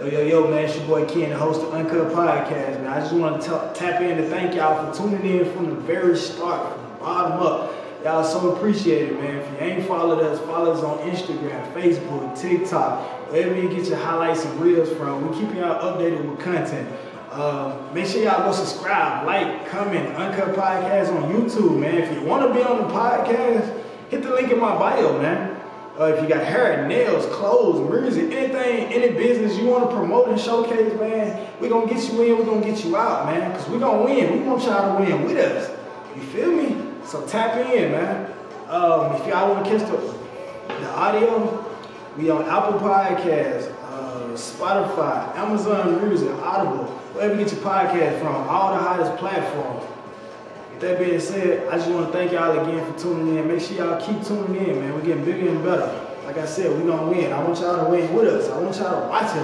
Yo, yo, yo, man, it's your boy Ken, the host of Uncut Podcast, man. I just want to tap in to thank y'all for tuning in from the very start, from the bottom up. Y'all so appreciated, man. If you ain't followed us, follow us on Instagram, Facebook, TikTok, wherever you get your highlights and reels from. We keep y'all updated with content. Uh, make sure y'all go subscribe, like, comment, Uncut Podcast on YouTube, man. If you want to be on the podcast, hit the link in my bio, man. Uh, if you got hair, nails, clothes, music, anything, any business you want to promote and showcase, man, we're going to get you in, we're going to get you out, man. Because we're going to win. We want y'all to win with us. You feel me? So tap in, man. Um, if y'all want to catch the, the audio, we on Apple Podcasts, uh, Spotify, Amazon Music, Audible, wherever you get your podcast from, all the hottest platforms. That being said, I just want to thank y'all again for tuning in. Make sure y'all keep tuning in, man. We're getting bigger and better. Like I said, we're going to win. I want y'all to win with us. I want y'all to watch us.